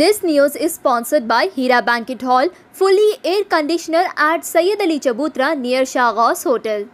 This news is sponsored by Hira Banquet Hall, fully air conditioner at Sayyid Ali Chabutra near Shagos Hotel.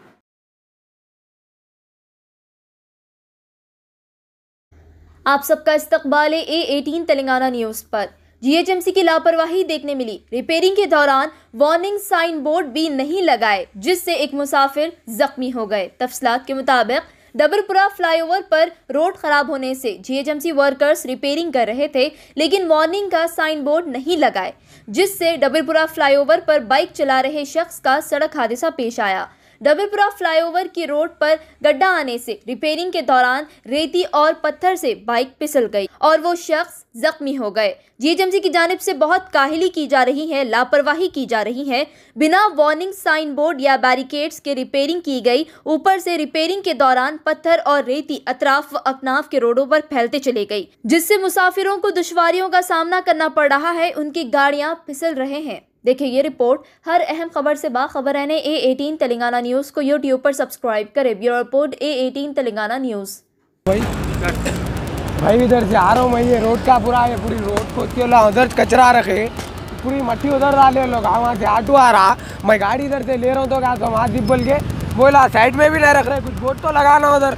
आप सबका इस्तकबाल है A eighteen Telangana news पर। GHMC की लापरवाही देखने मिली। रिपेयरिंग के दौरान वार्निंग साइन बोर्ड भी नहीं लगाए जिससे एक मुसाफिर जख्मी हो गए। तफसलात के मुताबिक डबरपुरा फ्लाईओवर पर रोड खराब होने से जीएचएमसी वर्कर्स रिपेयरिंग कर रहे थे, लेकिन वार्निंग का साइन बोर्ड नहीं लगाए, जिससे डबरपुरा फ्लाईओवर पर बाइक चला रहे शख्स का सड़क हादसा पेश आया। डबेपुरा फ्लाईओवर की रोड पर गड्ढा आने से रिपेयरिंग के दौरान रेती और पत्थर से बाइक फिसल गई और वो शख्स जख्मी हो गए। जीएचएमसी की जानब से बहुत काहिली की जा रही है, लापरवाही की जा रही है। बिना वार्निंग साइन बोर्ड या बैरिकेड्स के रिपेयरिंग की गई, ऊपर से रिपेयरिंग के दौरान पत्थर और रेती अतराफ व अकनाफ के रोडों पर फैलते चले गई, जिससे मुसाफिरों को दुश्वारियों का सामना करना पड़ रहा है। उनकी गाड़ियाँ फिसल रहे हैं। देखिए ये रिपोर्ट हर अहम खबर से बाखबर रहने ए एटीन तेलंगाना न्यूज़ को यूट्यूब पर सब्सक्राइब करें। Bureau report A eighteen Telangana news. भाई भाई इधर से आ रहा हूँ मैं ये रोड का पूरा ये पूरी रोड के उधर कचरा रखे पूरी मट्टी उधर डाले लोग। हाँ, वहाँ से ऑटो आ रहा मैं गाड़ी इधर से ले रहा हूँ तो क्या तो वहाँ दीप बोल के बोला साइड में भी नहीं रख रहे कुछ बोर्ड तो लगाना उधर।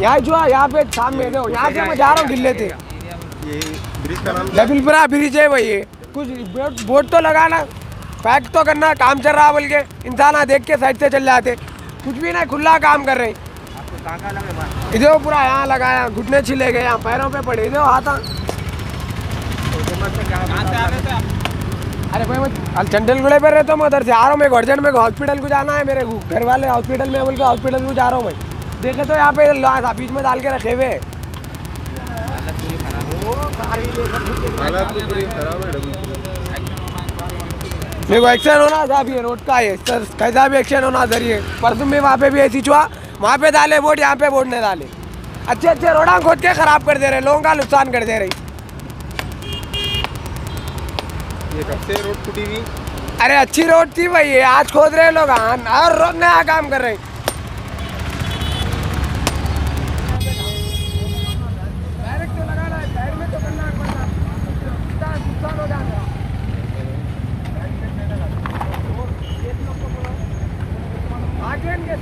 यहाँ जो है, यहाँ पे सामने यहाँ से मैं जा रहा हूँ गिल्ले थे ये ब्रिज का नाम लबिलपुरा ब्रिज है भाई कुछ बोर्ड तो लगाना, पैक तो करना, काम चल रहा बोल के, इंसान देख के साइड से चल जाते कुछ भी नहीं, खुला काम कर रहे। इधर पूरा यहाँ लगाया, घुटने छिले गए, यहाँ पैरों पे पड़े, इधर हाथा अरे भाई मैं चंडलगुड़े पे रहता हूँ मैं, उधर से आ रहा हूँ मैं गर्जन में हॉस्पिटल को जाना है, मेरे घर वाले हॉस्पिटल में बोल के हॉस्पिटल को जा रहा हूँ मैं। देखे तो यहाँ पे बीच में डाल के रखे हुए हैं। हालात तो पूरी खराब है डबल एक्शन होना ये रोड का है सर कैसा भी एक्शन होना ज़रिए परसों में वहाँ पे भी ऐसी चुआ वहाँ पे डाले वोट यहाँ पे वोट नहीं डाले। अच्छे अच्छे रोडा खोद के खराब कर दे रहे लोगों का नुकसान कर दे रही। ये कब से रोड टूटी हुई? अरे अच्छी रोड थी भाई आज खोद रहे लोग हर रोज नया काम कर रहे हैं डायरेक्ट तो लगाना है साइड में तो करना पड़ता नुकसान नुकसान हो जाएगा आगे इनके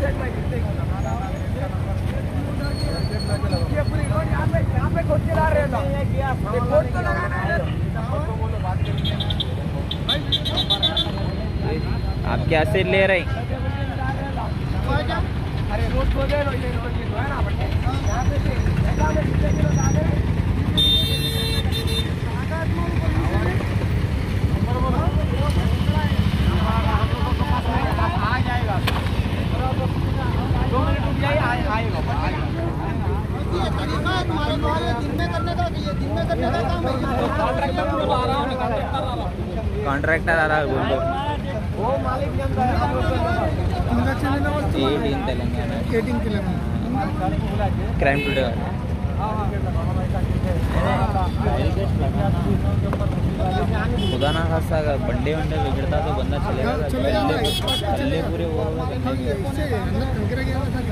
सेट क्या से ले ये रहे लोग। ये लगाना है आप से ले रहे हैं अरे रोड खोदे लो ये रोड ये जो है ना बट्टे यहाँ पे से जगह में। कितने किलो डाले कॉन्ट्रैक्टर आ रहा है बोल दो वो मालिक के अंदर एटीन तेलंगाना क्राइम टुडे खुदा ना खासा अगर बंडे वंडे बिगड़ता तो बंदा चलेगा गले पूरे वो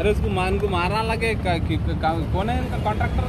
अरे उसको मान को मारना लगे कौन है इनका कॉन्ट्रैक्टर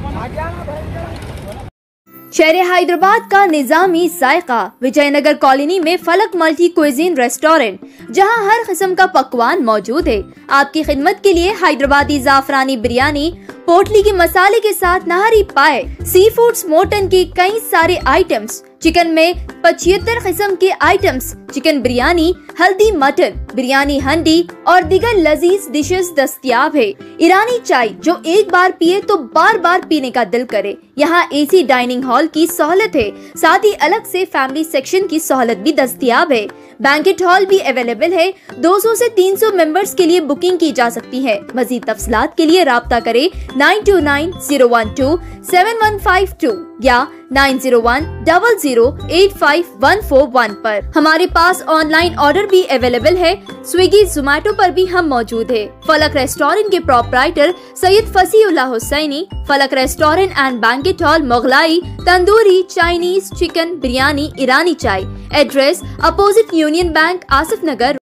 शहर हैदराबाद का निजामी जायका विजयनगर कॉलोनी में फलक मल्टी क्विजीन रेस्टोरेंट जहाँ हर किस्म का पकवान मौजूद है। आपकी खिदमत के लिए हैदराबादी जाफरानी बिरयानी, पोटली के मसाले के साथ नहरी पाए सी फूड्स मोटन के कई सारे आइटम्स चिकन में पचहत्तर किस्म के आइटम्स चिकन बिरयानी, हल्दी मटन बिरयानी हंडी और दिगर लजीज डिशेस दस्तियाब है। ईरानी चाय जो एक बार पिए तो बार बार पीने का दिल करे। यहाँ एसी डाइनिंग हॉल की सहूलत है। साथ ही अलग से फैमिली सेक्शन की सहूलत भी दस्तियाब है। बैंकेट हॉल भी अवेलेबल है। 200 से 300 मेंबर्स के लिए बुकिंग की जा सकती है। मजीद तफसलात के लिए रबता करें। Nine two nine zero one two seven one five two या nine zero one double zero eight five one four one पर। हमारे पास ऑनलाइन ऑर्डर भी अवेलेबल है। स्विगी जोमेटो पर भी हम मौजूद है। फलक रेस्टोरेंट के proprietor Syed Fasiullah Hussaini, Falak restaurant and banquet hall Mughlai, tandoori Chinese chicken biryani Irani चाय। Address opposite union bank Asif Nagar.